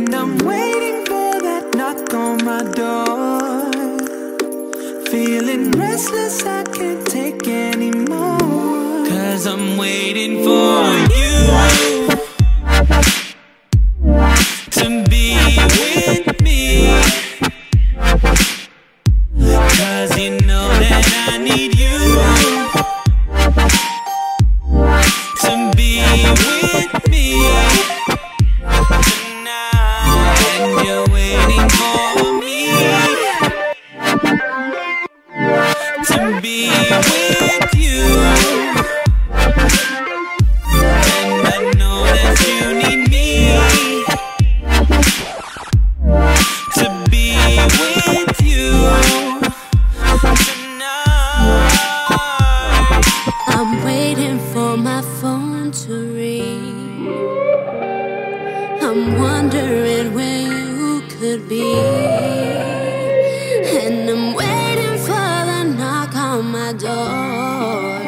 And I'm waiting for that knock on my door. Feeling restless, I can't take anymore. Cause I'm waiting for you. I'm wondering where you could be. And I'm waiting for the knock on my door.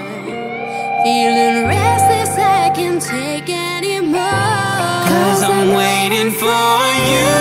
Feeling restless, I can't take anymore. Cause I'm waiting for you.